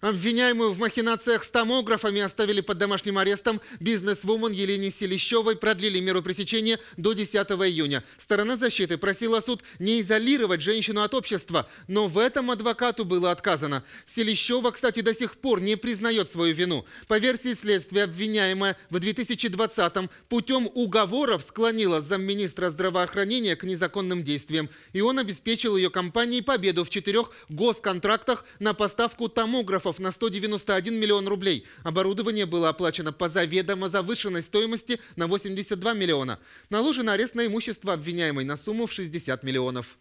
Обвиняемую в махинациях с томографами оставили под домашним арестом. Бизнес-вумен Елене Селищевой продлили меру пресечения до 10 июня. Сторона защиты просила суд не изолировать женщину от общества, но в этом адвокату было отказано. Селищева, кстати, до сих пор не признает свою вину. По версии следствия, обвиняемая в 2020-м путем уговоров склонила замминистра здравоохранения к незаконным действиям. И он обеспечил ее компании победу в четырех госконтрактах на поставку томографов на 191 миллион рублей. Оборудование было оплачено по заведомо завышенной стоимости на 82 миллиона. Наложен арест на имущество обвиняемой на сумму в 60 миллионов.